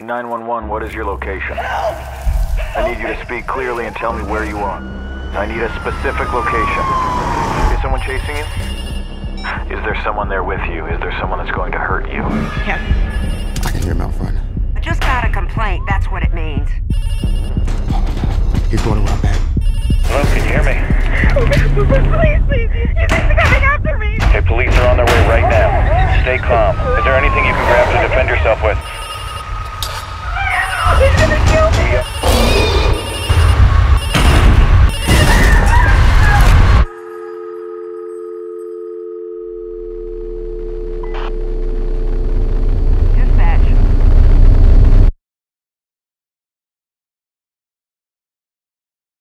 911, what is your location? I need you to speak clearly and tell me where you are. I need a specific location. Is someone chasing you? Is there someone there with you? Is there someone that's going to hurt you? Yes. I can hear him out. I just got a complaint, that's what it means. He's going around back. Hello, can you hear me? Please, please. You guys are coming after me. Okay, police are on their way right now. Stay calm. Is there anything you can grab to defend yourself with? Kill me.